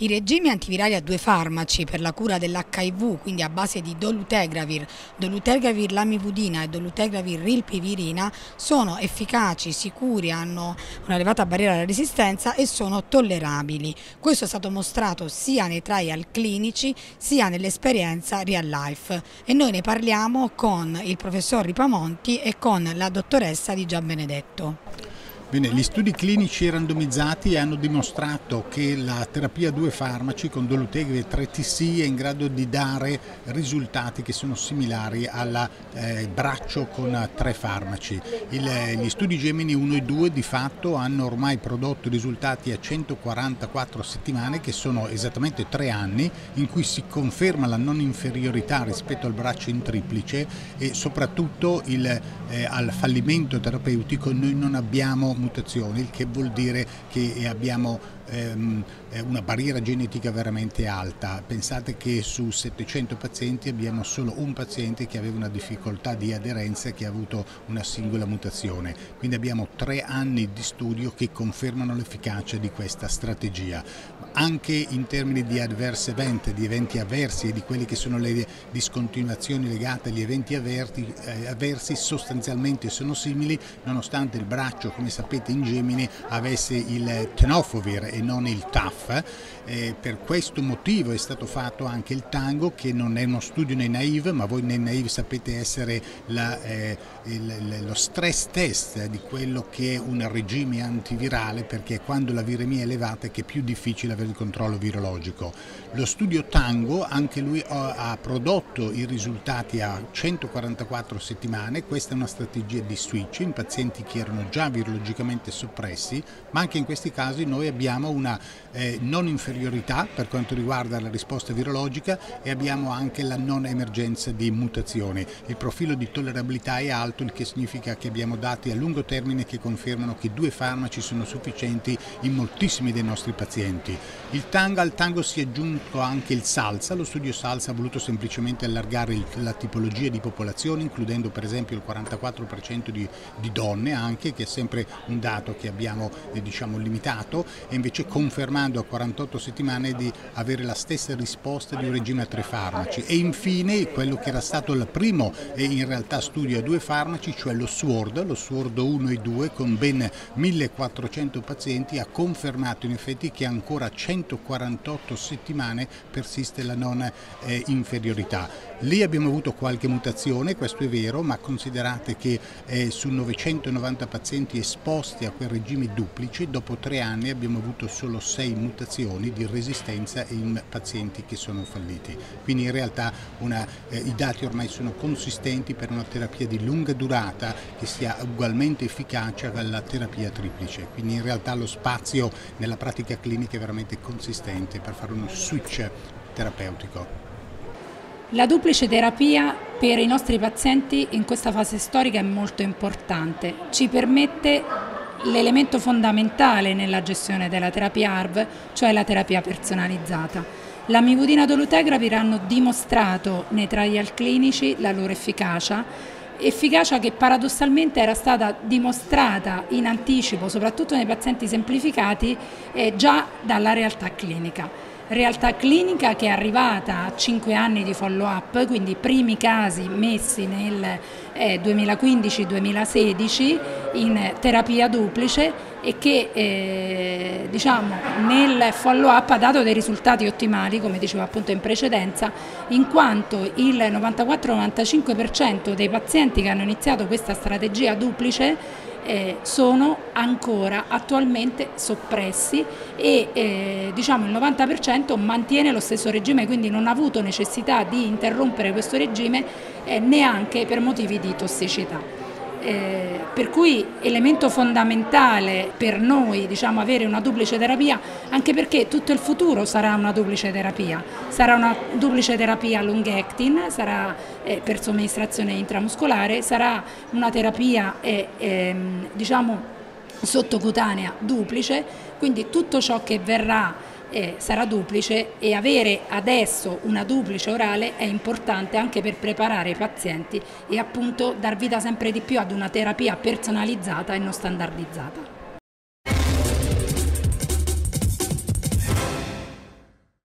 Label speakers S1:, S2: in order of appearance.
S1: I regimi antivirali a due farmaci per la cura dell'HIV, quindi a base di dolutegravir, dolutegravir lamivudina e dolutegravir rilpivirina, sono efficaci, sicuri, hanno una elevata barriera alla resistenza e sono tollerabili. Questo è stato mostrato sia nei trial clinici sia nell'esperienza real life e noi ne parliamo con il professor Ripamonti e con la dottoressa di Gian Benedetto.
S2: Bene, gli studi clinici randomizzati hanno dimostrato che la terapia a due farmaci con dolutegravir 3TC è in grado di dare risultati che sono similari al eh, braccio con tre farmaci. Il, gli studi Gemini 1 e 2 di fatto hanno ormai prodotto risultati a 144 settimane che sono esattamente tre anni in cui si conferma la non inferiorità rispetto al braccio in triplice e soprattutto il, eh, al fallimento terapeutico noi non abbiamo mutazioni, il che vuol dire che abbiamo ehm, una barriera genetica veramente alta. Pensate che su 700 pazienti abbiamo solo un paziente che aveva una difficoltà di aderenza e che ha avuto una singola mutazione. Quindi abbiamo tre anni di studio che confermano l'efficacia di questa strategia. Anche in termini di adverse event, di eventi avversi e di quelle che sono le discontinuazioni legate agli eventi avverti, eh, avversi sostanzialmente sono simili nonostante il braccio, come sapete in Gemini, avesse il tenofovir e non il TAF. Eh, per questo motivo è stato fatto anche il tango che non è uno studio nei naive ma voi nei naive sapete essere la, eh, il, lo stress test di quello che è un regime antivirale perché quando la viremia è elevata è che è più difficile avere il controllo virologico. Lo studio tango anche lui ha prodotto i risultati a 144 settimane, questa è una strategia di switch in pazienti che erano già virologicamente soppressi ma anche in questi casi noi abbiamo una eh, non inferiorità per quanto riguarda la risposta virologica e abbiamo anche la non emergenza di mutazioni. Il profilo di tollerabilità è alto, il che significa che abbiamo dati a lungo termine che confermano che due farmaci sono sufficienti in moltissimi dei nostri pazienti. Il tango, al tango si è aggiunto anche il salsa, lo studio salsa ha voluto semplicemente allargare il, la tipologia di popolazione, includendo per esempio il 44% di, di, donne anche, che è sempre un dato che abbiamo eh, diciamo, limitato, e invece invece confermando a 48 settimane di avere la stessa risposta di un regime a tre farmaci e infine quello che era stato il primo e in realtà studio a due farmaci, cioè lo SWORD, lo SWORD 1 e 2 con ben 1400 pazienti ha confermato in effetti che ancora a 148 settimane persiste la non eh, inferiorità. Lì abbiamo avuto qualche mutazione, questo è vero, ma considerate che eh, su 990 pazienti esposti a quel regime duplice, dopo tre anni abbiamo avuto solo 6 mutazioni di resistenza in pazienti che sono falliti. Quindi in realtà una, eh, i dati ormai sono consistenti per una terapia di lunga durata che sia ugualmente efficace alla terapia triplice. Quindi in realtà lo spazio nella pratica clinica è veramente consistente per fare uno switch terapeutico.
S1: La duplice terapia per i nostri pazienti in questa fase storica è molto importante, ci permette l'elemento fondamentale nella gestione della terapia ARV, cioè la terapia personalizzata. La mivudina dolutegravir hanno dimostrato nei trial clinici la loro efficacia, efficacia che paradossalmente era stata dimostrata in anticipo, soprattutto nei pazienti semplificati, eh, già dalla realtà clinica realtà clinica che è arrivata a 5 anni di follow up, quindi primi casi messi nel eh, 2015-2016 in terapia duplice e che eh, diciamo, nel follow up ha dato dei risultati ottimali, come dicevo appunto in precedenza, in quanto il 94-95% dei pazienti che hanno iniziato questa strategia duplice eh, sono ancora attualmente soppressi e eh, diciamo il 90% mantiene lo stesso regime, quindi non ha avuto necessità di interrompere questo regime eh, neanche per motivi di tossicità. Eh, per cui elemento fondamentale per noi diciamo, avere una duplice terapia anche perché tutto il futuro sarà una duplice terapia. Sarà una duplice terapia long acting sarà eh, per somministrazione intramuscolare sarà una terapia eh, ehm, diciamo, sottocutanea duplice. Quindi tutto ciò che verrà eh, sarà duplice e avere adesso una duplice orale è importante anche per preparare i pazienti e appunto dar vita sempre di più ad una terapia personalizzata e non standardizzata.